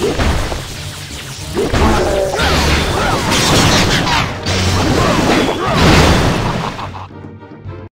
Yeah.